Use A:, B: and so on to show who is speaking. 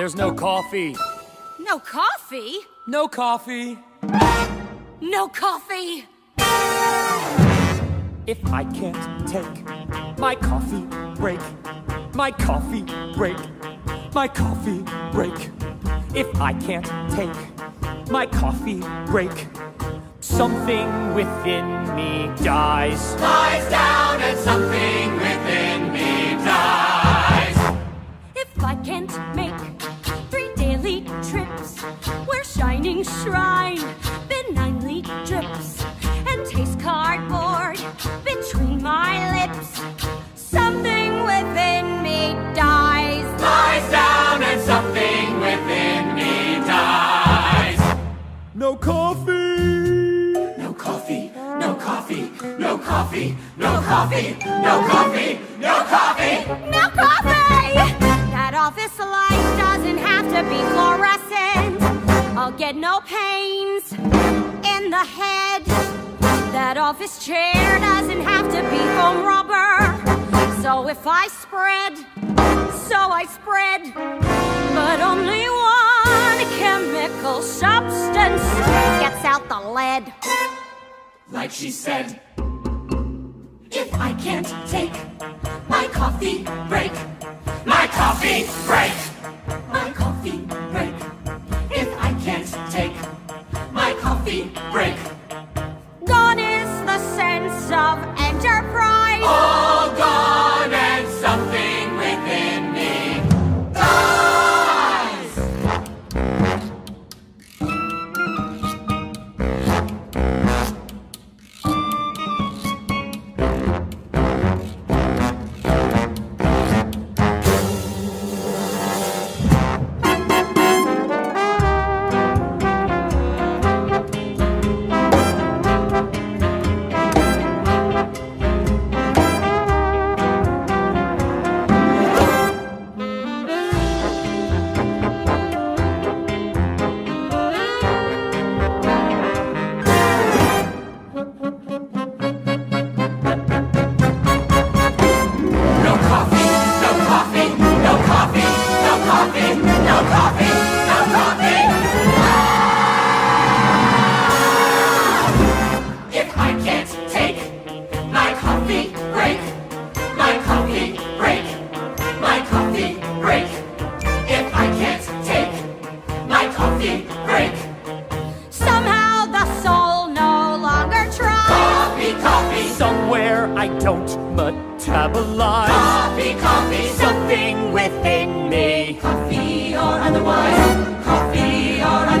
A: There's no coffee.
B: No coffee?
A: No coffee.
B: No coffee!
A: If I can't take my coffee break, my coffee break, my coffee break. If I can't take my coffee break, something within me dies.
C: Lies down
B: trips where shining shrine benignly drips and taste cardboard between my lips, something within me dies.
C: Lies down and something within me dies.
A: No coffee.
C: No coffee, no coffee, no coffee, no coffee, no coffee, no coffee.
B: No coffee! Be fluorescent. I'll get no pains in the head. That office chair doesn't have to be foam rubber. So if I spread, so I spread. But only one chemical substance gets out the lead.
C: Like she said, if I can't take my coffee break, my coffee break,
B: of
C: break. If I can't take my coffee break.
B: Somehow the soul no longer tries.
C: Coffee, coffee.
A: Somewhere I don't metabolize.
C: Coffee, coffee.
A: Something within me. Coffee or otherwise. Coffee or otherwise.